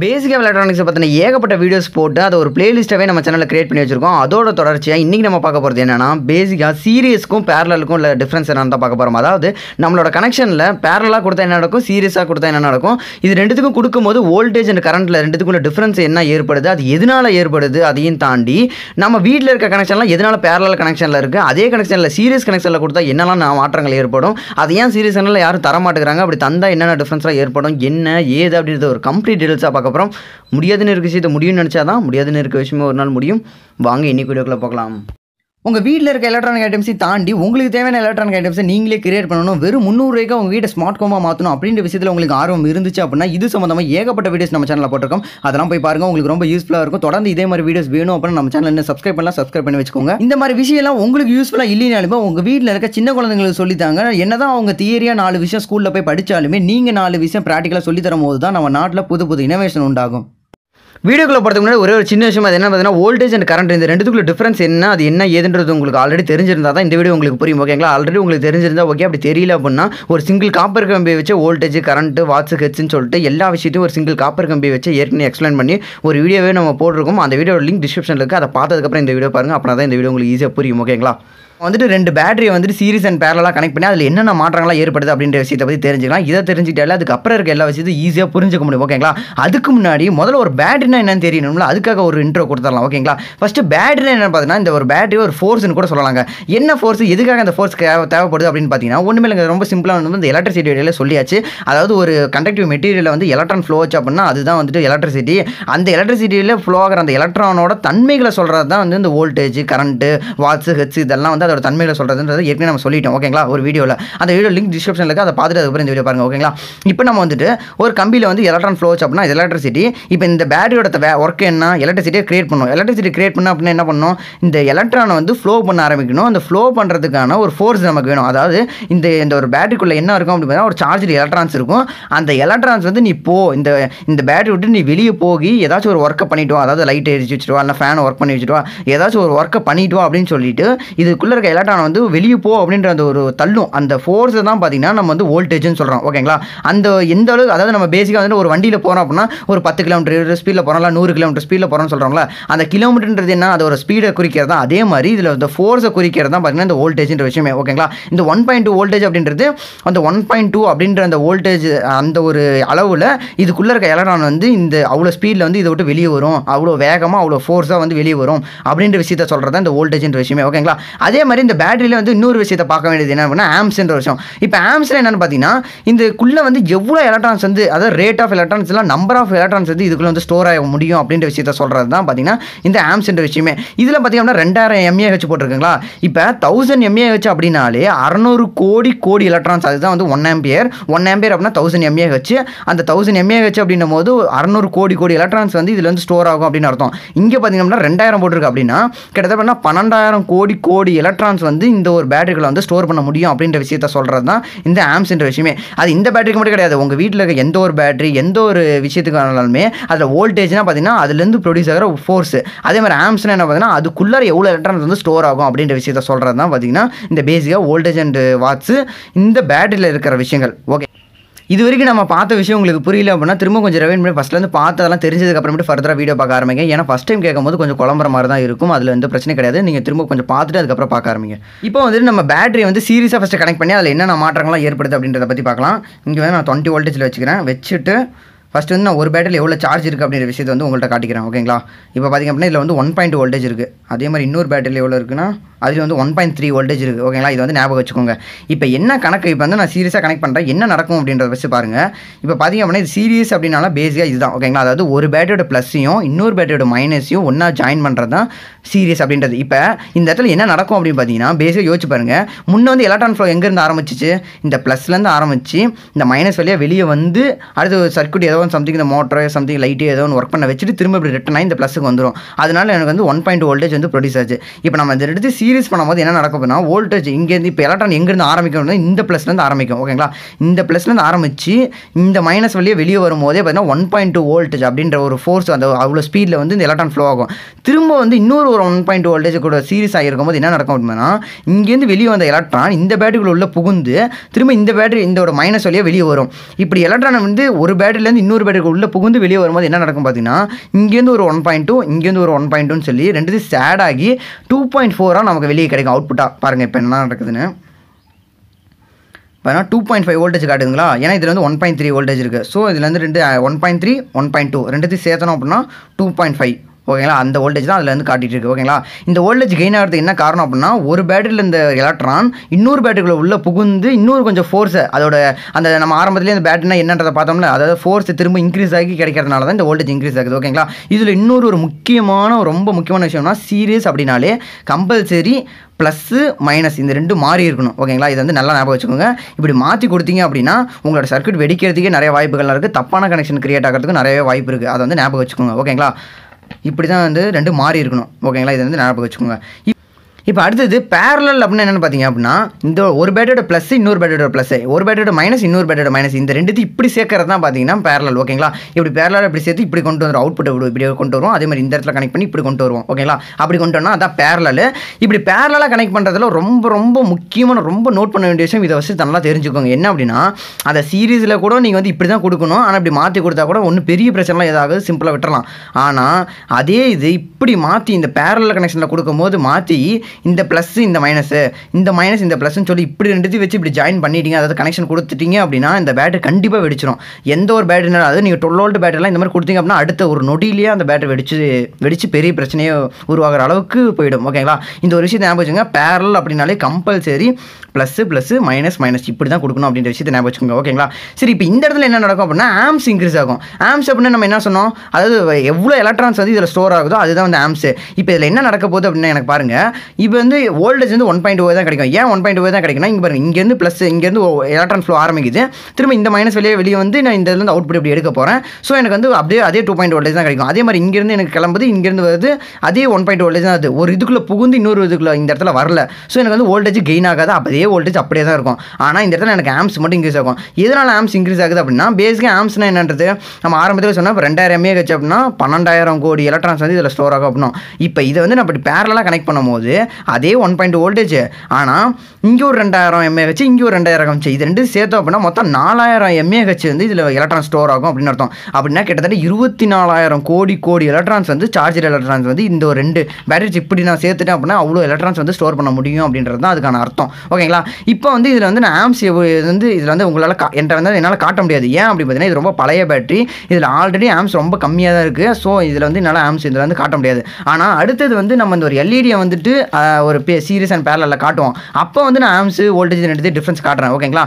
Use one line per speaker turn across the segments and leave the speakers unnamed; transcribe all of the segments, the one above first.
எவரோன் பேசிக்காக எலக்ட்ரானிக்ஸை பற்றின ஏகப்பட்ட வீடியோஸ் போட்டு அதை ஒரு பிளேலிஸ்ட்டாகவே நம்ம சேனலில் கிரியேட் பண்ணி வச்சிருக்கோம். அதோட தொடர்ச்சியாக இன்றைக்கி நம்ம பார்க்க போகிறது என்னன்னா பேசிக்காக சீரியஸ்க்கும் பேரலுக்கும் உள்ள டிஃப்ரென்ஸ் என்னன்னு தான் பார்க்க போகிறோம் அதாவது நம்மளோட கனெக்ஷனில் பேரலாக கொடுத்தா என்ன நடக்கும் சீரியஸாக கொடுத்தா என்ன நடக்கும்? இது ரெண்டுத்துக்கும் கொடுக்கும்போது வோல்டேஜ் அண்ட் கரண்ட்டில் ரெண்டுத்துக்கும் உள்ள டிஃப்ரென்ஸ் என்ன ஏற்படுது? அது எதனால் ஏற்படுது? அதையும் தாண்டி நம்ம வீட்டில் இருக்க கனெக்ஷன்லாம் எதனால் பேரலால் கனெக்ஷனில் இருக்குது அதே கனெக்ஷனில் சீரியஸ் கனெக்ஷனில் கொடுத்தா என்னெல்லாம் நான் மாற்றங்கள் ஏற்படும்? அது ஏன் சீரியஸ் கனெக்ஷனில் யாரும் தர மாட்டேங்கிறாங்க அப்படி தந்தால் என்னென்ன டிஃப்ரென்ஸ்லாம் ஏற்படும்? என்ன ஏது அப்படின்றது ஒரு கம்ப்ளீட் டீட்டெயில்ஸாக பார்க்க அதுக்கப்புறம் முடியாதுன்னு இருக்க விஷயத்தை முடியும்னு நினச்சா தான் முடியாதுன்னு இருக்க விஷயமே ஒரு நாள் முடியும். வாங்க இன்னைக்கு வீடியோக்குள்ளே பார்க்கலாம் உங்கள் வீட்டில் இருக்க எலக்ட்ரானிக் ஐட்டம்ஸை தாண்டி உங்களுக்கு தேவையான எலக்ட்ரானிக் ஐட்டம்ஸை நீங்களே கிரியேட் பண்ணணும். வெறும் முந்நூறுரூவாய்க்கு உங்கள் வீட்டை ஸ்மார்ட் ஹோமாக மாற்றணும் அப்படின்ற விஷயத்தில் உங்களுக்கு ஆர்வம் இருந்துச்சு அப்படின்னா இது சம்மந்தமாக ஏகப்பட்ட வீடியோஸ் நம்ம சேனலில் போட்டிருக்கோம். அதெல்லாம் போய் பாருங்க உங்களுக்கு ரொம்ப யூஸ்ஃபுல்லாக இருக்கும். தொடர்ந்து இதே மாதிரி வீடியோஸ் வேணும் அப்படின்னா நம்ம சேனல் சப்ஸ்கிரைப் பண்ணலாம் சப்ஸ்கிரைப் பண்ணி வச்சுக்கோங்க. இந்த மாதிரி விஷயம்லாம் உங்களுக்கு யூஸ்ஃபுல்லாக இல்லைனாலுமே உங்கள் வீட்டில் இருக்க சின்ன குழந்தைங்களுக்கு சொல்லித்தாங்க. என்னதான் அவங்க தியரியாக நாலு விஷயம் ஸ்கூலில் போய் படித்தாலுமே நீங்கள் நாலு விஷயம் ப்ராக்டிக்கலாக சொல்லித்தரும் போது தான் நம்ம நாட்டில் புது புது இனோவேஷன் உண்டாகும். வீடியோக்குள்ள படத்துக்கு முன்னாடி ஒரே ஒரு சின்ன விஷயம் அது என்ன பார்த்தீங்கன்னா வோல்டேஜ் அண்ட் கரண்ட் இந்த ரெண்டுத்துக்குள்ள டிஃபரன்ஸ் என்ன அது என்ன ஏதுன்றது உங்களுக்கு ஆல்ரெடி தெரிஞ்சிருந்தா தான் இந்த வீடியோ உங்களுக்கு புரியும் ஓகேங்களா ஆல்ரெடி உங்களுக்கு தெரிஞ்சிருந்தா ஓகே அப்படி தெரியல அப்படின்னா ஒரு சிங்கிள் காப்பர் கம்பி வச்சு வோல்டேஜ் கரண்ட் வாட்ஸ் ஹெட்ஸ்னு சொல்லிட்டு எல்லா விஷயத்தையும் ஒரு சிங்கிள் காப்பர் கம்பி வச்சு ஏற்கனவே எக்ஸ்பிளைன் பண்ணி ஒரு வீடியோவே நம்ம போட்டிருக்கோம் அந்த வீடியோ லிங்க் டிஸ்கிரிப்ஷனில் இருக்குது அதை பார்த்ததுக்கப்புறம் இந்த வீடியோ பாருங்கள் அப்புறம் தான் இந்த வீடியோ உங்களுக்கு ஈஸியாக புரியும் ஓகேங்களா வந்துட்டு ரெண்டு பேட்டரியை வந்துட்டு சீரிஸ் அண்ட் பேரலாக கனெக்ட் பண்ணி அதில் என்னென்ன மாற்றங்களாக ஏற்படுது அப்படின்ற விஷயத்தை பற்றி தெரிஞ்சுக்கலாம். இதை தெரிஞ்சுக்கிட்டாலே அதுக்கப்புறம் இருக்க எல்லா விஷயத்தையும் ஈஸியாக புரிஞ்சுக்க முடியும் ஓகேங்களா அதுக்கு முன்னாடி முதல்ல ஒரு பேட்டரினா என்னன்னு தெரியணும்ல? அதுக்காக ஒரு இன்ட்ரோ கொடுத்துடலாம் ஓகேங்களா ஃபஸ்ட்டு பேட்டரினா என்ன பார்த்தீங்கன்னா இந்த ஒரு பேட்டரி ஒரு ஃபோர்ஸ்னு கூட சொல்லலாங்க. என்ன ஃபோர்ஸ் எதுக்காக அந்த ஃபோர்ஸ் தேவைப்படுது அப்படின்னு பார்த்தீங்கன்னா ஒன்றுமே இல்லைங்க. ரொம்ப சிம்பிளாக வந்து இந்த எலக்ட்ரிசிட்டி வழியில் சொல்லியாச்சு. அதாவது ஒரு கண்டக்டிவ் மெட்டீரியலில் வந்து எலக்ட்ரான் ஃப்ளோ ஆச்சு அப்படின்னா அதுதான் வந்துட்டு எலக்ட்ரிசிட்டி அந்த எலக்ட்ரிசிட்டியில் ஃப்ளோ ஆகிற அந்த எலக்ட்ரானோட தன்மைகளை சொல்கிறது தான் வந்து இந்த வோல்டேஜ் கரண்ட்டு வாட்ஸு ஹெட்ஸ் இதெல்லாம் வந்து அதோட தன்மையில் சொல்கிறதுன்றது ஏற்கனவே நம்ம சொல்லிட்டோம் ஓகேங்களா? ஒரு வீடியோவில் அந்த வீடியோ லிங்க் டிஸ்கிரிப்ஷனில் இருக்குது அதை பார்த்துட்டு அதுக்கப்புறம் இந்த வீடியோ பாருங்கள் ஓகேங்களா? இப்போ நம்ம வந்துட்டு ஒரு கம்பியில் வந்து எலக்ட்ரான் ஃப்ளோ அப்படின்னா இது எலக்ட்ரிசிட்டி இப்போ இந்த பேட்டரியோட ஒர்க் என்ன? எலக்ட்ரிசிட்டியை கிரியேட் பண்ணும் எலக்ட்ரிசிட்டி கிரியேட் பண்ண அப்படின்னா என்ன பண்ணணும் இந்த எலக்ட்ரானை வந்து ஃப்ளோ பண்ண ஆரம்பிக்கணும். அந்த ஃப்ளோ பண்ணுறதுக்கான ஒரு ஃபோர்ஸ் நமக்கு வேணும். அதாவது இந்த இந்த ஒரு பேட்டரிக்குள்ளே என்ன இருக்கும் அப்படின்னு ஒரு சார்ஜர் எலக்ட்ரான்ஸ் இருக்கும். அந்த எலக்ட்ரான்ஸ் வந்து நீ போ இந்த இந்த பேட்டரி விட்டு நீ வெளியே போய் ஏதாச்சும் ஒரு ஒர்க்கை பண்ணிட்டு அதாவது லைட் எரிச்சு வச்சுருவா வா இல்லை ஃபேனை ஒர்க் பண்ணி வச்சுட்டு வா. ஏதாச்சும் ஒரு ஒர்க்கை பண்ணிட்டு வா அப்படின்னு சொல்லிட்டு இதுக்குள்ளே இருக்க எலக்ட்ரான் வந்து வெளியே போ அப்படின்ற அந்த ஒரு தள்ளும். அந்த ஃபோர்ஸை தான் பார்த்தீங்கன்னா நம்ம வந்து வோல்டேஜ்னு சொல்கிறோம் ஓகேங்களா அந்த எந்த அளவுக்கு அதாவது நம்ம பேசிக்காக வந்து ஒரு வண்டியில் போகிறோம் அப்படின்னா ஒரு பத்து கிலோமீட்டர் ஸ்பீடில் போகிறோம் இல்லை நூறு கிலோமீட்டர் ஸ்பீடில் போகிறோம்னு சொல்கிறோம்ல அந்த கிலோமீட்டர்ன்றது என்ன? அதோட ஸ்பீடை குறிக்கிறது தான். அதே மாதிரி இதில் இந்த ஃபோர்ஸை குறிக்கிறது தான் பார்த்தீங்கன்னா இந்த வோல்டேஜ்ன்ற விஷயமே. ஓகேங்களா இந்த ஒன் பாயிண்ட் டூ வோல்டேஜ் அப்படின்றது அந்த ஒன் பாயிண்ட் டூ அப்படின்ற அந்த வோல்டேஜ் அந்த ஒரு அளவில் இதுக்குள்ளே இருக்க எலக்ட்ரான் வந்து இந்த அவ்வளோ ஸ்பீடில் வந்து இதை விட்டு வெளியே வரும். அவ்வளோ வேகமாக அவ்வளோ ஃபோர்ஸாக வந்து வெளியே வரும். அப்படின்ற விஷயத்த சொல்கிறது தான் இந்த வோல்டேஜ்ன்ற விஷயமே. ஓகேங்களா அதே மாதிரி இந்த பேட்டரியில் வந்து இன்னொரு விஷயத்தை பார்க்க வேண்டியது என்ன அப்படின்னா ஆம்ஸ்ன்ற விஷயம். இப்போ ஆம்ஸில் என்னென்னு பார்த்தீங்கன்னா இதுக்குள்ளே வந்து எவ்வளோ எலக்ட்ரான்ஸ் வந்து அதாவது ரேட் ஆஃப் எலக்ட்ரான்ஸ் இல்லை நம்பர் ஆஃப் எலக்ட்ரான்ஸ் வந்து இதுக்குள்ளே வந்து ஸ்டோர் ஆக முடியும் அப்படின்ற விஷயத்த சொல்கிறது தான் பார்த்தீங்கன்னா இந்த ஆம்ஸ்ன்ற விஷயமே. இதில் பார்த்தீங்கன்னா ரெண்டாயிரம் எம்ஏ வச்சு போட்டிருக்குங்களா? இப்போ தௌசண்ட் எம்ஏ வச்சு அப்படின்னாலே அறநூறு கோடி கோடி எலக்ட்ரான்ஸ் அதுதான் வந்து ஒன் ஆம்பியர் ஒன் ஆம்பியர் அப்படின்னா தௌசண்ட் எம்ஏ வச்சு அந்த தௌசண்ட் எம்ஏ வச்சு அப்படின்னும் போது அறநூறு கோடி கோடி எலக்ட்ரான்ஸ் வந்து இதில் வந்து ஸ்டோர் ஆகும் அப்படின்னு அர்த்தம். இங்கே பார்த்தீங்கன்னா ரெண்டாயிரம் போட்டிருக்கு அப்படின்னா கிட்டத்தட்ட பன்னெண்டாயிரம் கோடி கோடி எலக்ட்ரான்ஸ் வந்து இந்த ஒரு பேட்டரிகளை வந்து ஸ்டோர் பண்ண முடியும் அப்படின்ற விஷயத்த சொல்கிறது தான் இந்த ஆம்ஸ்ன்ற விஷயமே. அது இந்த பேட்டரிக்கு மட்டும் கிடையாது. உங்கள் வீட்டில் இருக்க எந்த ஒரு பேட்டரி எந்த ஒரு விஷயத்துக்கு ஆனாலுமே அதில் வோல்டேஜ்னா பார்த்தீங்கன்னா அதுலேருந்து ப்ரொடியூஸ் ஆகிற ஃபோர்ஸ் அதே மாதிரி ஆம்ஸ்னா என்ன பார்த்தீங்கன்னா அதுக்குள்ளே எவ்வளோ எலக்ட்ரான்ஸ் வந்து ஸ்டோர் ஆகும் அப்படின்ற விஷயத்த சொல்கிறது தான் பார்த்தீங்கன்னா இந்த பேசிக்காக வோல்டேஜ் அண்ட் வாட்ஸு இந்த பேட்டரியில் இருக்கிற விஷயங்கள். ஓகே இது வரைக்கும் நம்ம பார்த்த விஷயம் உங்களுக்கு புரியல அப்படின்னா திரும்ப கொஞ்சம் ரெவன் பண்ணி ஃபஸ்ட்லேருந்து பார்த்ததெல்லாம் தெரிஞ்சதுக்கு அப்புறமேட்டு ஃபர்தராக வீடியோ பார்க்க ஆரம்பிங்க. ஏன்னா ஃபஸ்ட் டைம் கேட்கும்போது கொஞ்சம் குழம்புற மாதிரி தான் இருக்கும். அதில் எந்த பிரச்சனை கிடையாது. நீங்கள் திரும்ப கொஞ்சம் பார்த்துட்டு அதுக்கப்புறம் பார்க்க ஆரம்பிங்க. இப்போ வந்துட்டு நம்ம பேட்டரி வந்து சீரியஸாக ஃபஸ்ட்டு கனெக்ட் பண்ணி அதில் என்னென்ன மாற்றங்கள்லாம் ஏற்படுது அப்படின்றத பற்றி பார்க்கலாம். இங்கே வந்து நான் டுவெண்ட்டி வோல்டேஜில் வச்சுக்கிறேன். வச்சுட்டு ஃபஸ்ட்டு வந்து நான் ஒரு பேட்டரியில் எவ்வளோ சார்ஜ் இருக்குது அப்படின்ற விஷயத்தை வந்து உங்கள்கிட்ட காட்டிக்கிறேன் ஓகேங்களா இப்போ பார்த்திங்க அப்படின்னா இதில் வந்து ஒன் பாயிண்ட் வோல்டேஜ் இருக்குது அதே மாதிரி இன்னொரு பேட்டரியில் எவ்வளோ இருக்குன்னா அதில் வந்து ஒன் பாயிண்ட் த்ரீ வோல்டேஜ் இருக்குது ஓகேங்களா இது வந்து ஞாபகம் வச்சுக்கோங்க. இப்போ என்ன கணக்கு இப்போ வந்து நான் சீரியஸாக கனெக்ட் பண்ணுறேன் என்ன நடக்கும் அப்படின்றத வச்சு பாருங்கள் இப்போ பார்த்திங்க அப்படின்னா இது சீரியஸ் அப்படின்னால பேசிக்காக இதுதான் ஓகேங்களா அதாவது ஒரு பேட்டரியோட ப்ளஸ்ஸையும் இன்னொரு பேட்டரியோட மைனஸையும் ஒன்றா ஜாயின் பண்ணுறது தான் சீரியஸ் அப்படின்றது. இப்போ இந்த இடத்துல என்ன நடக்கும் அப்படின்னு பார்த்தீங்கன்னா பேசிக்காக யோசிச்சு பாருங்கள் முன்னே வந்து எலக்ட்ரான் ஃப்ளோ எங்கேருந்து ஆரம்பிச்சிச்சு? இந்த ப்ளஸ்லேருந்து ஆரம்பிச்சு இந்த மைனஸ் வழியாக வெளியே வந்து அடுத்து சர்க்கியூட் ஏதோ ஒன்று சம்திங் இந்த மோட்டரோ சம்திங் லைட்டு ஏதோ ஒன்று ஒர்க் பண்ண வச்சுட்டு திரும்ப இப்படி ரிட்டன் ஆகி இந்த ப்ளஸுக்கு வந்துடும் அதனால எனக்கு வந்து ஒன் பாயிண்ட் வோல்டேஜ் வந்து ப்ரொடியூஸ் ஆச்சு. இப்போ நம்ம இந்த எடுத்து சீரியஸ் பண்ணும்போது என்ன நடக்கும் அப்படின்னா வோல்டேஜ் இங்கேருந்து இப்போ எலக்ட்ரான் எங்கேருந்து ஆரம்பிக்கணும்னா இந்த ப்ளஸ்லேருந்து ஆரம்பிக்கும் ஓகேங்களா இந்த ப்ளஸ்லேருந்து ஆரம்பித்து இந்த மைனஸ் வழியே வெளியே வரும்போதே பார்த்தீங்கன்னா ஒன் பாயிண்ட் டூ வோல்டேஜ் அப்படின்ற ஒரு ஃபோர்ஸ் அந்த அவ்வளோ ஸ்பீடில் வந்து இந்த எலக்ட்ரான் ஃப்ளோ ஆகும். திரும்ப வந்து இன்னொரு ஒரு ஒன் பாயிண்ட் வோல்டேஜ் கூட சீரியஸ் ஆகிருக்கும் போது என்ன நடக்கும் அப்படின்னா இங்கேருந்து வெளியே வந்த எலக்ட்ரான் இந்த பேட்டரிக்குள்ள உள்ள புகுந்து திரும்ப இந்த பேட்டரி இந்த மைனஸ் வழியாக வெளியே வரும். இப்படி எலக்ட்ரான் வந்து ஒரு பேட்டரியிலேருந்து இன்னொரு இன்னொரு பேட்டரி உள்ளே புகுந்து வெளியே வரும்போது என்ன நடக்கும் பார்த்தீங்கன்னா இங்கேருந்து ஒரு ஒன் பாயிண்ட் டூ இங்கேருந்து ஒரு ஒன் பாயிண்ட் டூன்னு சொல்லி ரெண்டு சேட் ஆகி டூ பாயிண்ட் ஃபோராக நமக்கு வெளியே கிடைக்கும் அவுட்புட்டாக பாருங்கள் இப்போ என்ன நடக்குதுன்னு. பார்த்தீங்கன்னா டூ பாயிண்ட் ஃபைவ் வோல்டேஜ் காட்டுதுங்களா? ஏன்னா இதில் வந்து ஒன் பாயிண்ட் த்ரீ வோல்டேஜ் இருக்குது ஸோ இதில் வந்து ரெண்டு one point three one point two ரெண்டுத்தையும் சேர்த்தணும் அப்படின்னா டூ பாயிண்ட் ஃபைவ் ஓகேங்களா? அந்த வோல்டேஜ் தான் அதில் வந்து காட்டிட்டு இருக்கு. ஓகேங்களா? இந்த வோல்டேஜ் கெயின் ஆகிறதுக்கு என்ன காரணம் அப்படின்னா ஒரு பேட்டரியில் இந்த எலக்ட்ரான் இன்னொரு பேட்டரிக்குள்ள உள்ள புகுந்து இன்னொரு கொஞ்சம் ஃபோர்ஸை அதோட அந்த நம்ம ஆரம்பத்திலே இந்த பேட்டரினா என்னன்றதை பார்த்தோம்ல அதாவது ஃபோர்ஸ் திரும்ப இன்க்ரீஸ் ஆகி கிடைக்கிறதுனால தான் இந்த வோல்டேஜ் இன்க்ரீஸ் ஆகுது. ஓகேங்களா? இதில் இன்னொரு ஒரு முக்கியமான ரொம்ப முக்கியமான விஷயம்னா சீரியஸ் அப்படின்னாலே கம்பல்சரி ப்ளஸ்ஸு மைனஸ் இந்த ரெண்டும் மாறி இருக்கணும். ஓகேங்களா? இது வந்து நல்லா ஞாபகம் வச்சுக்கோங்க. இப்படி மாற்றி கொடுத்தீங்க அப்படின்னா உங்களோட சர்க்யூட் வெடிக்கிறதுக்கே நிறைய வாய்ப்புகள்லாம் இருக்குது தப்பான கனெக்ஷன் கிரியேட் ஆகிறதுக்கு நிறைய வாய்ப்பு இருக்குது அதை வந்து ஞாபகம் வச்சுக்கோங்க. ஓகேங்களா? இப்படி தான் வந்து ரெண்டு மாறி இருக்கணும் ஓகேங்களா? இதை வந்து ஞாபகம் வச்சுக்கோங்க. இப்போ அடுத்தது பேரலல் அப்படின்னு என்னென்னு பார்த்தீங்க அப்படின்னா இந்த ஒரு பேட்டோட ப்ளஸ் இன்னொரு பேட்டோட ப்ளஸ் ஒரு பேட்டோட மைனஸ் இன்னொரு பேட்டோட மைனஸ் இந்த ரெண்டுத்தையும் இப்படி சேர்க்கறது தான் பார்த்தீங்கன்னா பேரலல் ஓகேங்களா இப்படி பேரலல் இப்படி சேர்த்து இப்படி கொண்டு வந்துடும் அவுட்புட் இப்படி கொண்டு வருவோம். அதே மாதிரி இந்த இடத்துல கனெக்ட் பண்ணி இப்படி கொண்டு வருவோம் ஓகேங்களா அப்படி கொண்டு வந்தோம்னா அதான் பேரலல் இப்படி பேரலாக கனெக்ட் பண்ணுறதுல ரொம்ப ரொம்ப முக்கியமான ரொம்ப நோட் பண்ண வேண்டிய விஷயம் இதை வச்சு நல்லா தெரிஞ்சுக்கோங்க. என்ன அப்படின்னா அதை சீரீஸில் கூட நீங்கள் வந்து இப்படி தான் கொடுக்கணும். ஆனால் இப்படி மாற்றி கொடுத்தா கூட ஒன்றும் பெரிய பிரச்சனைலாம் ஏதாவது சிம்பிளாக விட்டுறலாம். ஆனால் அதே இது இப்படி மாற்றி இந்த பேரலல் கனெக்ஷனில் கொடுக்கும்போது மாற்றி இந்த ப்ளஸ் இந்த மைனஸு இந்த மைனஸ் இந்த ப்ளஸ்ன்னு சொல்லி இப்படி ரெண்டுத்தையும் வச்சு இப்படி ஜாயின் பண்ணிட்டீங்க அதாவது கனெக்ஷன் கொடுத்துட்டீங்க அப்படின்னா இந்த பேட்டரி கண்டிப்பாக வெடிச்சிடும் எந்த ஒரு பேட்டரினாலும் அதாவது நீங்கள் டுவெல் வோல்ட் பேட்டரிலாம் இந்த மாதிரி கொடுத்தீங்க அப்படின்னா அடுத்த ஒரு நொடியிலேயே அந்த பேட்டரி வெடிச்சு வெடிச்சு பெரிய பிரச்சனையே உருவாகிற அளவுக்கு போயிடும். ஓகேங்களா இந்த ஒரு விஷயத்தை ஞாபகம் வச்சுங்க பேரல் அப்படின்னாலே compulsory plus plus minus minus இப்படி தான் கொடுக்கணும் அப்படின்ற விஷயத்தை ஞாபகம் வச்சுக்கோங்க. ஓகேங்களா சரி இப்போ இந்த இடத்துல என்ன நடக்கும் அப்படின்னா ஆம்ஸ் இன்க்ரீஸ் ஆகும். ஆம்ஸ் அப்படின்னா நம்ம என்ன சொன்னோம்? அதாவது எவ்வளோ எலக்ட்ரான்ஸ் வந்து இதில் ஸ்டோர் ஆகுதோ அதுதான் வந்து ஆம்ஸு இப்போ இதில் என்ன நடக்க போகுது அப்படின்னா எனக்கு பாருங்கள் இப்போ வந்து வோல்டேஜ் வந்து ஒன் பாயிண்ட் தான் கிடைக்கும். ஏன் ஒன் பாயிண்ட் தான் கிடைக்கும்னா இங்கே இங்கேருந்து ப்ளஸ் இங்கேருந்து எலக்ட்ரான் ஃப்ளோ ஆரம்பிக்குது. திரும்ப இந்த மைனஸ் வெளியே வெளியே வந்து நான் இந்த இதுலேருந்து அவுட்புட் இப்படி எடுக்க போகிறேன் ஸோ எனக்கு வந்து அப்படியே அதே டூ பாயிண்ட் வோல்டேஜ் தான் கிடைக்கும். அதே மாதிரி இங்கேருந்து எனக்கு கிளம்புது இங்கேருந்து வருது அதே ஒன் பாயிண்ட் வோல்டேஜ் தான் அது ஒரு இதுக்குள்ளே புகுந்து இன்னொரு இதுக்குள்ள இந்த இடத்துல வரல. ஸோ எனக்கு வந்து வோல்டேஜ் கெயின் ஆகாது அதே வோல்டேஜ் அப்படியே தான் இருக்கும். ஆனால் இந்த இடத்துல எனக்கு ஆம்ஸ் மட்டும் இன்க்ரீஸ் ஆகும். எதனால் ஆம்ஸ் இன்க்ரீஸ் ஆகுது அப்படின்னா பேசிக்காக ஆம்ஸ்னா என்னன்றது நம்ம ஆரம்பத்தில் சொன்னால் இப்போ ரெண்டாயிரம் எம்ஏ அப்படின்னா பன்னெண்டாயிரம் கோடி எலக்ட்ரான்ஸ் வந்து இதில் ஸ்டோர் ஆகும் அப்படின்னா இப்போ இதை வந்து நம்ம இப்படி பேரலாக கனெக்ட் பண்ணும்போது அதே ஒன் பாயிண்ட் வோல்டேஜ் ஆனால் இங்கே ஒரு ரெண்டாயிரம் எம்ஏஹெச் இங்கே ஒரு ரெண்டாயிரம் வச்சு இது ரெண்டு சேர்த்தோம் அப்படின்னா மொத்தம் நாலாயிரம் எம்ஏஹெச் வந்து இதில் எலக்ட்ரான் ஸ்டோர் ஆகும் அப்படின்னு அர்த்தம். அப்படின்னா கிட்டத்தட்ட இருபத்தி நாலாயிரம் கோடி கோடி எலக்ட்ரான்ஸ் வந்து சார்ஜர் எலக்ட்ரான்ஸ் வந்து இந்த ஒரு ரெண்டு பேட்டரிஸ் இப்படி நான் சேர்த்துட்டேன் அப்படின்னா அவ்வளோ எலக்ட்ரான்ஸ் வந்து ஸ்டோர் பண்ண முடியும் அப்படின்றது தான் அதுக்கான அர்த்தம். ஓகேங்களா இப்போ வந்து இதில் வந்து நான் ஆம்ஸ் வந்து இதில் வந்து உங்களால் கா என்கிட்ட வந்து என்னால் காட்ட முடியாது. ஏன் அப்படி பார்த்தீங்கன்னா இது ரொம்ப பழைய பேட்டரி இதில் ஆல்ரெடி ஆம்ஸ் ரொம்ப கம்மியாக தான் இருக்குது ஸோ இதில் வந்து என்னால் ஆம்ஸ் இதில் வந்து காட்ட முடியாது. ஆனால் அடுத்தது வந்து நம்ம இந்த ஒரு எல்இடியை வந்துட்டு ஒரு ஒரு சீரியஸ் அண்ட் பேரலில் காட்டுவோம். அப்போ வந்து நான் ஆம்ஸ் வோல்டேஜ் ரெண்டு டிஃப்ரென்ஸ் காட்டுறேன் ஓகேங்களா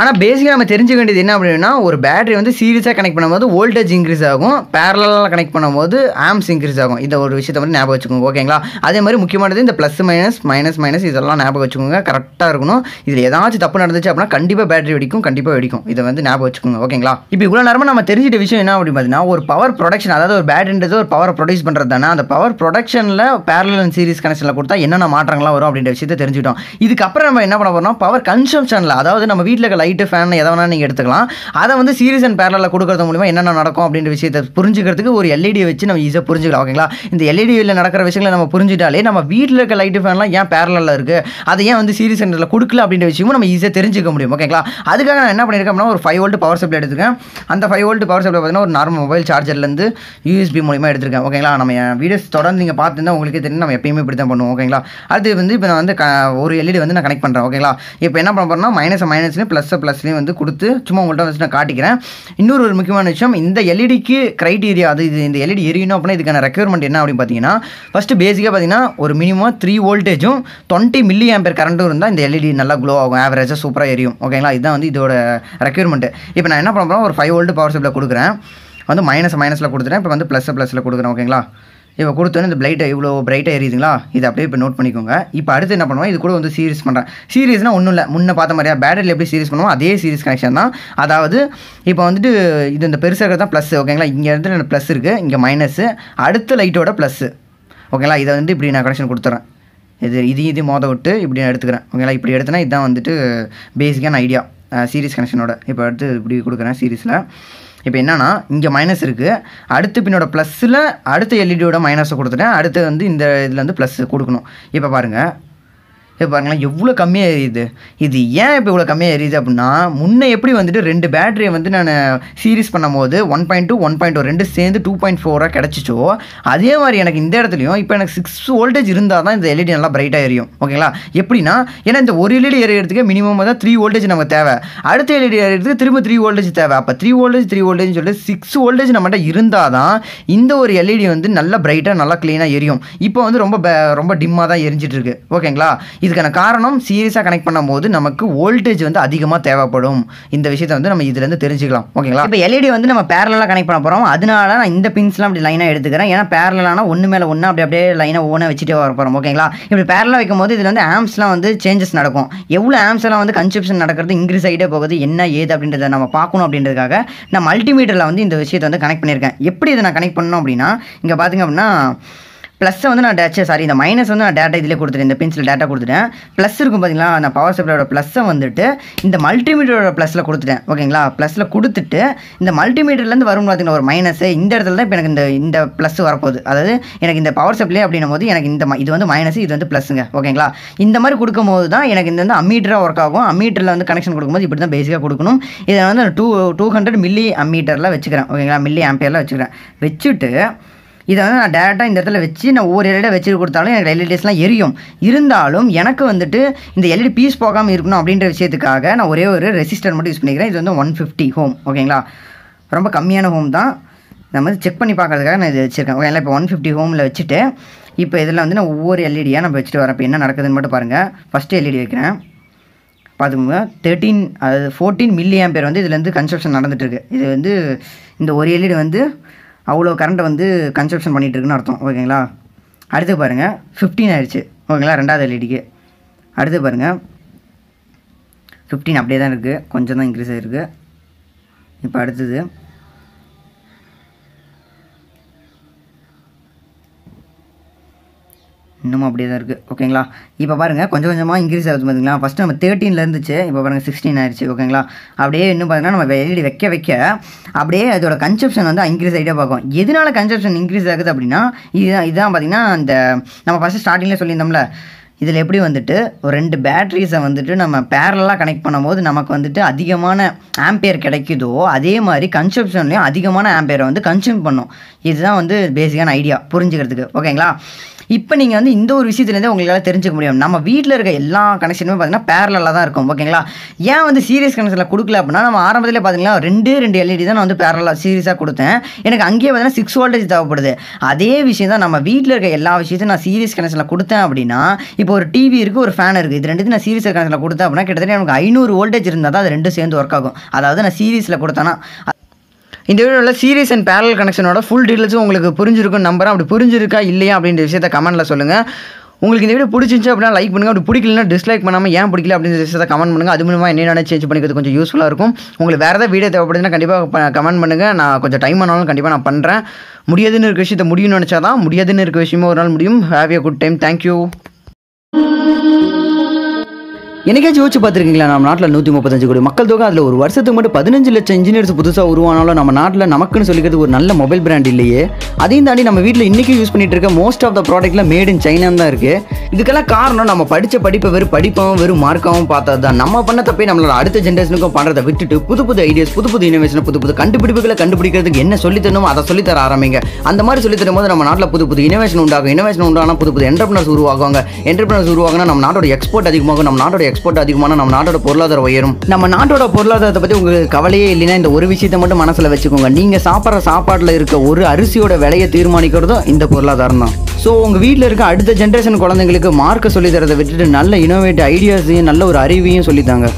ஆனால் பேசிக்காக நம்ம தெரிஞ்சுக்க வேண்டியது என்ன அப்படின்னா ஒரு பேட்டரி வந்து சீரியஸாக கனெக்ட் பண்ணும்போது வோல்டேஜ் இன்க்ரீஸ் ஆகும். பேரலாக கனெக்ட் பண்ணும்போது ஆம்ஸ் இன்க்ரீஸ் ஆகும். இந்த ஒரு விஷயத்தை வந்து ஞாபகம் வச்சுக்கோங்க ஓகேங்களா அதே மாதிரி முக்கியமானது இந்த ப்ளஸ் மைனஸ் மைனஸ் மைனஸ் இதெல்லாம் ஞாபகம் வச்சுக்கோங்க கரெக்டாக இருக்கணும். இதில் ஏதாச்சும் தப்பு நடந்துச்சு அப்படின்னா கண்டிப்பாக பேட்டரி வெடிக்கும் கண்டிப்பாக வெடிக்கும். இதை வந்து ஞாபகம் வச்சுக்கோங்க ஓகேங்களா இப்போ இவ்வளோ நேரமாக நம்ம தெரிஞ்சிட்ட விஷயம் என்ன அப்படின்னு பார்த்தீங்கன்னா ஒரு பவர் ப்ரொடக்ஷன் அதாவது ஒரு பேட்டரின்றது ஒரு பவர் ப்ரொடியூஸ் பண்ணுறது தானே. அந்த பவர் ப்ரொடக்ஷனில் பேரலன் சீரிஸ் கனெக்ஷனில் கொடுத்தா என்னென்ன மாற்றங்கள்லாம் வரும் அப்படின்ற விஷயத்தை தெரிஞ்சுக்கிட்டோம். இதுக்கப்புறம் நம்ம என்ன பண்ண போகிறோம் பவர் கன்சம்ஷனில் அதாவது நம்ம வீட்டில் இருக்க லைட்டு ஃபேன் எதை வேணால் நீங்கள் எடுத்துக்கலாம். அதை வந்து சீரிஸ் அண்ட் பேரலில் கொடுக்கறது மூலிமா என்னென்ன நடக்கும் அப்படின்ற விஷயத்தை புரிஞ்சுக்கிறதுக்கு ஒரு எல்இடியை வச்சு நம்ம ஈஸியாக புரிஞ்சுக்கலாம் ஓகேங்களா இந்த எல்இடியில் நடக்கிற விஷயங்களை நம்ம புரிஞ்சுட்டாலே நம்ம வீட்டில் இருக்க லைட்டு ஃபேன்லாம் ஏன் பேரலில் இருக்குது அதை ஏன் வந்து சீரிஸ் சென்டரில் கொடுக்கல அப்படின்ற விஷயமும் நம்ம ஈஸியாக தெரிஞ்சுக்க முடியும் ஓகேங்களா அதுக்காக நான் என்ன பண்ணியிருக்கேன் அப்படின்னா ஒரு ஃபைவ் வோல்ட் பவர் சப்ளை எடுத்துக்கேன் அந்த ஃபைவ் வோல்ட் பவர் சப்ளை பார்த்தீங்கன்னா ஒரு நார்மல் மொபைல் சார்ஜர்லேருந்து யூஎஸ்பி மூலிமா எடுத்திருக்கேன் ஓகேங்களா நம்ம வீடியோஸ் தொடர்ந்து நீங்கள் பார்த்துருந்தா உங்களுக்கே தெரியும் நம்ம எப்பயுமே இப்படி தான் பண்ணுவோம் ஓகேங்களா அது வந்து இப்போ நான் வந்து க- ஒரு எல்இடி வந்து நான் கனெக்ட் பண்ணுறேன் ஓகேங்களா இப்போ என்ன பண்ண போகிறேன்னா மைனஸ் மைனஸ்னு ப்ளஸ் ப்ளஸ்லேயும் வந்து கொடுத்து சும்மா உங்கள்கிட்ட வச்சு நான் காட்டிக்கிறேன். இன்னொரு ஒரு முக்கியமான விஷயம் இந்த எல்இடிக்கு க்ரைட்டீரியா அது இது இந்த எல்இடி எரியணும் அப்படின்னா இதுக்கான ரெக்யர்மெண்ட் என்ன அப்படின்னு பார்த்தீங்கன்னா ஃபஸ்ட்டு பேசிக்காக பார்த்தீங்கன்னா ஒரு மினிமம் த்ரீ வோல்டேஜும் டுவெண்ட்டி மில்லி ஆம்பியர் கரண்ட்டும் இருந்தால் இந்த எல்இடி நல்லா க்ளோ ஆகும் ஆவரேஜாக சூப்பராக எரியும். ஓகேங்களா இதுதான் வந்து இதோட ரெக்யூர்மெண்ட்டு இப்போ நான் என்ன பண்ண போகிறேன் ஒரு ஃபைவ் வோல்ட் பவர் சப்ளை கொடுக்குறேன். வந்து மைனஸ் மைனஸில் கொடுத்துட்டேன். இப்போ வந்து ப்ளஸ் ப்ளஸில் கொடுக்குறேன். ஓகேங்களா இப்போ கொடுத்தோன்னே இந்த பிளைட்டை இவ்வளோ பிரைட்டாக எரியுதுங்களா? இது அப்படியே இப்போ நோட் பண்ணிக்கோங்க. இப்போ அடுத்து என்ன பண்ணுவோம்? இது கூட வந்து சீரிஸ் பண்ணுறேன் சீரிஸ்னால் ஒன்றும் இல்லை. முன்ன பார்த்த மாதிரியா பேட்டரியில் எப்படி சீரிஸ் பண்ணுவோம் அதே சீரிஸ் கனெக்ஷன் தான். அதாவது இப்போ வந்துட்டு இது இந்த பெருசாக இருக்கிறது தான் ப்ளஸ் ஓகேங்களா இங்கே இருந்து ப்ளஸ் இருக்குது இங்கே மைனஸு அடுத்த லைட்டோட ப்ளஸ்ஸு ஓகேங்களா இதை வந்து இப்படி நான் கனெக்ஷன் கொடுத்துறேன். இது இது இது மோத விட்டு இப்படி நான் எடுத்துக்கிறேன். ஓகேங்களா இப்படி எடுத்தேன்னா இதுதான் வந்துட்டு பேசிக்கான ஐடியா சீரிஸ் கனெக்ஷனோட இப்போ அடுத்து இப்படி கொடுக்குறேன் சீரிஸில். இப்போ என்னென்னா இங்கே மைனஸ் இருக்குது அடுத்து பின்னோட ப்ளஸ்ஸில் அடுத்த எல்இடியோட மைனஸை கொடுத்துட்டேன். அடுத்து வந்து இந்த இதில் வந்து ப்ளஸ் கொடுக்கணும். இப்போ பாருங்கள் இப்போ பாருங்களேன் எவ்வளோ கம்மியாக எரியுது. இது ஏன் இப்போ இவ்வளோ கம்மியாக எரியுது அப்படின்னா முன்னே எப்படி வந்துட்டு ரெண்டு பேட்டரியை வந்து நான் சீரிஸ் பண்ணும்போது one point two one point ரெண்டு சேர்ந்து டூ பாயிண்ட் ஃபோராக கிடச்சிச்சோ அதே மாதிரி எனக்கு இந்த இடத்துலையும் இப்போ எனக்கு சிக்ஸ் வோல்டேஜ் இருந்தால் தான் இந்த எல்இடி நல்லா பிரைட்டாக எரியும். ஓகேங்களா? எப்படின்னா ஏன்னா இந்த ஒரு எல்இடி எரியறதுக்கு மினிமம் தான் த்ரீ வோல்டேஜ் நமக்கு தேவை. அடுத்த எல்இடி எரியறதுக்கு திரும்ப த்ரீ வோல்டேஜ் தேவை. அப்போ த்ரீ வோல்டேஜ் த்ரீ வோல்டேஜ் சொல்லிட்டு சிக்ஸ் வோல்டேஜ் நம்மகிட்ட இருந்தால் தான் இந்த ஒரு எல்இடி வந்து நல்லா பிரைட்டாக நல்லா க்ளீனாக எரியும். இப்போ வந்து ரொம்ப ரொம்ப டிம்மாக தான் எரிஞ்சிட்டு இருக்கு. ஓகேங்களா? இதுக்கான காரணம் சீரியஸாக கனெக்ட் பண்ணும்போது நமக்கு வோல்டேஜ் வந்து அதிகமாக தேவைப்படும். இந்த விஷயத்தை வந்து நம்ம இதுலேருந்து தெரிஞ்சுக்கலாம். ஓகேங்களா? இப்போ எல்இடி வந்து நம்ம பேரலாக கனெக்ட் பண்ண போகிறோம் அதனால நான் இந்த பின்ஸ்லாம் அப்படி லைனாக எடுத்துக்கிறேன். ஏன்னா பேரலானா ஒன்று மேலே ஒன்று அப்படி அப்படியே லைனாக ஓனாக வச்சுட்டே வர போகிறோம் ஓகேங்களா? இப்படி பேரலாக வைக்கும் போது இதில் வந்து ஆம்ஸ்லாம் வந்து சேஞ்சஸ் நடக்கும். எவ்வளோ ஆம்ஸ் எல்லாம் வந்து கன்செப்ஷன் நடக்கிறது இன்க்ரீஸ் ஆகிட்டே போகுது என்ன ஏது அப்படின்றத நம்ம பார்க்கணும் அப்படின்றதுக்காக நான் மல்டிமீட்டரில் வந்து இந்த விஷயத்தை வந்து கனெக்ட் பண்ணியிருக்கேன். எப்படி இதை நான் கனெக்ட் பண்ணணும் அப்படின்னா இங்கே பார்த்தீங்க அப்படின்னா ப்ளஸ்ஸை வந்து நான் டேச்சே சாரி இந்த மைனஸ் வந்து நான் டேட்டா இதிலே கொடுத்துட்டேன் இந்த பென்சில் டேட்டா கொடுத்துட்டேன். ப்ளஸ் இருக்கும் பார்த்தீங்களா அந்த பவர் சப்ளையோட ப்ளஸ்ஸை வந்துட்டு இந்த மல்டிமீட்டரோட ப்ளஸில் கொடுத்துட்டேன் ஓகேங்களா? ப்ளஸில் கொடுத்துட்டு இந்த மல்டிமீட்டர்லேருந்து வரும் பார்த்தீங்கன்னா ஒரு மைனஸ் இந்த இடத்துல தான் இப்போ எனக்கு இந்த இந்த ப்ளஸ் வரப்போகுது. அதாவது எனக்கு இந்த பவர் சப்ளை அப்படின்னும் போது எனக்கு இந்த ம- இது வந்து மைனஸ் இது வந்து ப்ளஸ்ஸுங்க ஓகேங்களா? இந்த மாதிரி கொடுக்கும்போது தான் எனக்கு இந்த வந்து அம்மீட்டராக ஒர்க் ஆகும். அம்மீட்டரில் வந்து கனெக்ஷன் கொடுக்கும்போது இப்படி தான் பேசிக்காக கொடுக்கணும். இதை வந்து டூ டூ ஹண்ட்ரட் மில்லி அம்மீட்டரில் வச்சுக்கிறேன் ஓகேங்களா? மில்லி ஆம்பியரில் வச்சுக்கிறேன். வச்சுட்டு இதை வந்து நான் டேரெக்டாக இந்த இடத்துல வச்சு நான் ஒவ்வொரு எல்இடியாக வச்சு கொடுத்தாலும் எனக்கு எல்இடிஸ்லாம் எரியும். இருந்தாலும் எனக்கு வந்துட்டு இந்த எல்இடி பீஸ் போகாமல் இருக்கணும் அப்படின்ற விஷயத்துக்காக நான் ஒரே ஒரு ரெசிஸ்டர் மட்டும் யூஸ் பண்ணிக்கிறேன். இது வந்து ஒன் ஃபிஃப்டி ஹோம் ஓகேங்களா ரொம்ப கம்மியான ஹோம் தான். நம்ம வந்து செக் பண்ணி பார்க்கறதுக்காக நான் இது வச்சுருக்கேன். ஓகேங்களா இப்போ ஒன் ஃபிஃப்டி ஹோமில் வச்சுட்டு இப்போ இதில் வந்து நான் ஒவ்வொரு எல்இடியாக நம்ம வச்சுட்டு வரேன். இப்போ என்ன நடக்குதுன்னு மட்டும் பாருங்கள் ஃபஸ்ட்டு எல்இடி வைக்கிறேன். பார்த்துக்கோங்க. தேர்ட்டீன் அதாவது ஃபோர்டீன் மில்லி பேர் வந்து இதுலேருந்து கன்ஸ்ட்ரக்ஷன் நடந்துட்டுருக்கு இது வந்து இந்த ஒரு எல்இடி வந்து அவ்வளோ கரண்ட்டை வந்து கன்ஸ்ட்ரக்ஷன் பண்ணிகிட்ருக்குன்னு அர்த்தம் ஓகேங்களா? அடுத்து பாருங்கள் ஃபிஃப்டீன் ஆயிடுச்சு ஓகேங்களா? ரெண்டாவது எல்இடிக்கு அடுத்து பாருங்கள் ஃபிஃப்டீன் அப்படியே தான் இருக்குது கொஞ்சம் தான் இன்க்ரீஸ் ஆகிருக்கு இப்போ அடுத்தது இன்னமும் அப்படியே தான் இருக்குது ஓகேங்களா? இப்போ பாருங்கள் கொஞ்சம் கொஞ்சமாக இன்க்ரீஸ் ஆகுது பார்த்தீங்களா ஃபஸ்ட்டு நம்ம தேர்ட்டீனில் இருந்துச்சு இப்போ பாருங்கள் சிக்ஸ்டீன் ஆயிடுச்சு ஓகேங்களா? அப்படியே இன்னும் பார்த்தீங்கன்னா நம்ம எல்இடி வைக்க வைக்க அப்படியே அதோட கன்செப்ஷன் வந்து இன்க்ரீஸ் ஆகிட்டே பார்க்கும். எதனால கன்செப்ஷன் இன்க்ரீஸ் ஆகுது அப்படின்னா இதுதான் இதுதான் பார்த்தீங்கன்னா அந்த நம்ம ஃபஸ்ட்டு ஸ்டார்டிங்கில் சொல்லியிருந்தோம்ல இதில் எப்படி வந்துட்டு ஒரு ரெண்டு பேட்ரிஸை வந்துட்டு நம்ம பேரலாக கனெக்ட் பண்ணும்போது நமக்கு வந்துட்டு அதிகமான ஆம்பியர் கிடைக்குதோ அதே மாதிரி கன்சப்ஷன்லேயும் அதிகமான ஆம்பியரை வந்து கன்சியூம் பண்ணும். இதுதான் வந்து பேசிக்கான ஐடியா புரிஞ்சுக்கிறதுக்கு. ஓகேங்களா? இப்போ நீங்கள் வந்து இந்த ஒரு விஷயத்துலேருந்தே உங்களால் தெரிஞ்சுக்க முடியும். நம்ம வீட்டில் இருக்க எல்லா கனெக்ஷனுமே பார்த்தீங்கன்னா பேரலாக தான் இருக்கும். ஓகேங்களா? ஏன் வந்து சீரியஸ் கனெக்ஷனில் கொடுக்கல அப்படின்னா நம்ம ஆரம்பத்தில் பார்த்தீங்கன்னா ரெண்டு ரெண்டு எல்இடி தான் நான் வந்து பேரலாக சீரியஸாக கொடுத்தேன். எனக்கு அங்கேயே பார்த்தீங்கன்னா சிக்ஸ் வோல்டேஜ் தேவைப்படுது. அதே விஷயம் தான் நம்ம வீட்டில் இருக்க எல்லா விஷயத்தையும் நான் சீரியஸ் கனெக்ஷனில் கொடுத்தேன் அப்படின்னா இப்போ இப்போ ஒரு டிவி இருக்குது ஒரு ஃபேன் இருக்குது இது ரெண்டுத்தையும் நான் சீரியஸ் கணக்கில் கொடுத்தேன் அப்படின்னா கிட்டத்தட்ட எனக்கு ஐநூறு வோல்டேஜ் இருந்தால் தான் அது ரெண்டும் சேர்ந்து ஒர்க் ஆகும். அதாவது நான் சீரியஸில் கொடுத்தேன்னா இந்த வீடியோவில் சீரியஸ் அண்ட் பேரல் கனெக்ஷனோட ஃபுல் டீட்டெயில்ஸும் உங்களுக்கு புரிஞ்சிருக்கும் நம்புறேன். அப்படி புரிஞ்சிருக்கா இல்லையா அப்படின்ற விஷயத்த கமெண்ட்டில் சொல்லுங்கள் உங்களுக்கு இந்த வீடியோ பிடிச்சிருந்துச்சு அப்படின்னா லைக் பண்ணுங்கள் அப்படி பிடிக்கலனா டிஸ்லைக் பண்ணாமல் ஏன் பிடிக்கல அப்படின்ற விஷயத்தை கமெண்ட் பண்ணுங்கள் அது மூலமாக என்னென்ன சேஞ்ச் பண்ணிக்கிறது கொஞ்சம் யூஸ்ஃபுல்லாக இருக்கும். உங்களுக்கு வேறு ஏதாவது வீடியோ தேவைப்படுதுன்னா கண்டிப்பாக கமெண்ட் பண்ணுங்கள் நான் கொஞ்சம் டைம் ஆனாலும் கண்டிப்பாக நான் பண்ணுறேன் முடியாதுன்னு இருக்க விஷயத்தை முடியும்னு நினச்சா தான் முடியாதுன்னு இருக்க விஷயமும் ஒரு நாள் முடியும். Have a good time thank you என்னைக்காச்சும் யோசிச்சு பார்த்துருக்கீங்களா? நம்ம நாட்டில் நூற்றி முப்பத்தஞ்சு கோடி மக்கள் தொகை அதில் ஒரு வருஷத்துக்கு மட்டும் பதினஞ்சு லட்சம் இன்ஜினியர்ஸ் புதுசாக உருவானாலும் நம்ம நாட்டில் நமக்குன்னு சொல்லிக்கிறது ஒரு நல்ல மொபைல் பிராண்ட் இல்லையே. அதையும் தாண்டி நம்ம வீட்டில் இன்றைக்கி யூஸ் பண்ணிட்டு இருக்க மோஸ்ட் ஆஃப் த ப்ராடக்ட்லாம் மேட் இன் சைனா தான் இருக்குது இதுக்கெல்லாம் காரணம் நம்ம படித்த படிப்பை வெறும் படிப்பாகவும் வெறும் மார்க்காகவும் பார்த்தது தான் நம்ம பண்ண தப்பே நம்மளோட அடுத்த ஜென்ரேஷனுக்கும் பண்ணுறதை விட்டுட்டு புது புது ஐடியாஸ் புது புது இனோவேஷன் புது புது கண்டுபிடிப்புகளை கண்டுபிடிக்கிறதுக்கு என்ன சொல்லி தரணுமோ அதை சொல்லி தர ஆரம்பிங்க. அந்த மாதிரி சொல்லி தரும்போது நம்ம நாட்டில் புது புது இனோவேஷன் உண்டாகும். இனோவேஷன் உண்டானா புது புது என்டர்பிரினர்ஸ் உருவாகுவாங்க. என்டர்பிரினர்ஸ் உருவாகினா நம்ம நாட்டோட எக்ஸ்போர்ட் அதிகமாகும். நம்ம நாட்டோட எக்ஸ்போர்ட் அதிகமான நம்ம நாட்டோட பொருளாதாரம் உயரும். நம்ம நாட்டோட பொருளாதாரத்தை பற்றி உங்களுக்கு கவலையே இல்லைன்னா இந்த ஒரு விஷயத்தை மட்டும் மனசில் வச்சுக்கோங்க. நீங்கள் சாப்பிட்ற சாப்பாட்டில் இருக்க ஒரு அரிசியோட விலையை தீர்மானிக்கிறதும் இந்த பொருளாதாரம் தான். ஸோ உங்கள் வீட்டில் இருக்க அடுத்த ஜென்ரேஷன் குழந்தைங்களுக்கு மார்க்கை சொல்லித்தரதை விட்டுட்டு நல்ல இனோவேட்டிவ் ஐடியாஸையும் நல்ல ஒரு அறிவையும் சொல்லித்தாங்க